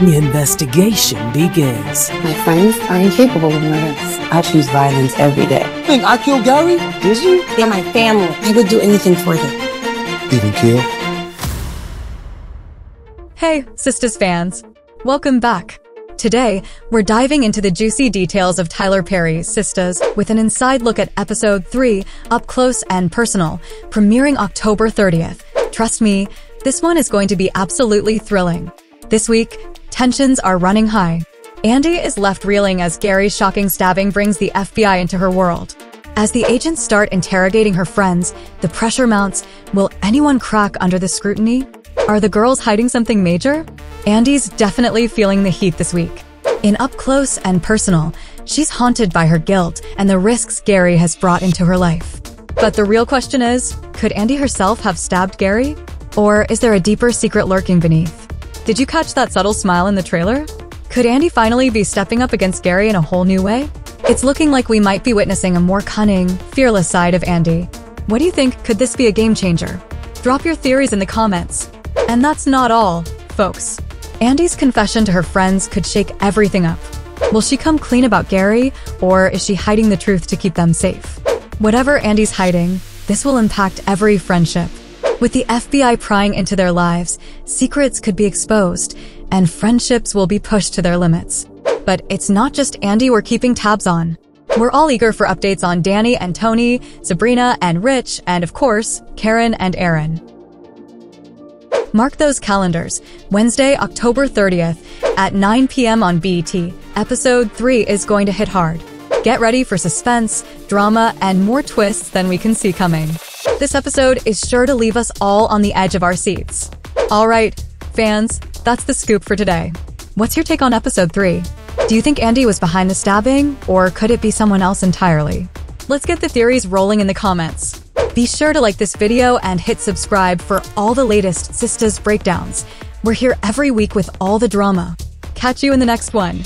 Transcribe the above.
The investigation begins. My friends are incapable of murder. I choose violence every day. Think I killed Gary? Did you? They're my family. I would do anything for them. Didn't kill. Hey, Sistas fans. Welcome back. Today, we're diving into the juicy details of Tyler Perry's Sistas with an inside look at episode 3, Up Close and Personal, premiering October 30th. Trust me, this one is going to be absolutely thrilling. This week, tensions are running high. Andi is left reeling as Gary's shocking stabbing brings the FBI into her world. As the agents start interrogating her friends, the pressure mounts. Will anyone crack under the scrutiny? Are the girls hiding something major? Andi's definitely feeling the heat this week. In Up Close and Personal, she's haunted by her guilt and the risks Gary has brought into her life. But the real question is, could Andi herself have stabbed Gary? Or is there a deeper secret lurking beneath? Did you catch that subtle smile in the trailer? Could Andi finally be stepping up against Gary in a whole new way? It's looking like we might be witnessing a more cunning, fearless side of Andi. What do you think? Could this be a game changer? Drop your theories in the comments. And that's not all, folks. Andi's confession to her friends could shake everything up. Will she come clean about Gary, or is she hiding the truth to keep them safe? Whatever Andi's hiding, this will impact every friendship. With the FBI prying into their lives, secrets could be exposed, and friendships will be pushed to their limits. But it's not just Andi we're keeping tabs on. We're all eager for updates on Danni and Tony, Sabrina and Rich, and of course, Karen and Aaron. Mark those calendars. Wednesday, October 30th at 9 p.m. on BET. Episode 3 is going to hit hard. Get ready for suspense, drama, and more twists than we can see coming. This episode is sure to leave us all on the edge of our seats. All right, fans, that's the scoop for today. What's your take on episode 3? Do you think Andi was behind the stabbing, or could it be someone else entirely? Let's get the theories rolling in the comments. Be sure to like this video and hit subscribe for all the latest Sistas breakdowns. We're here every week with all the drama. Catch you in the next one.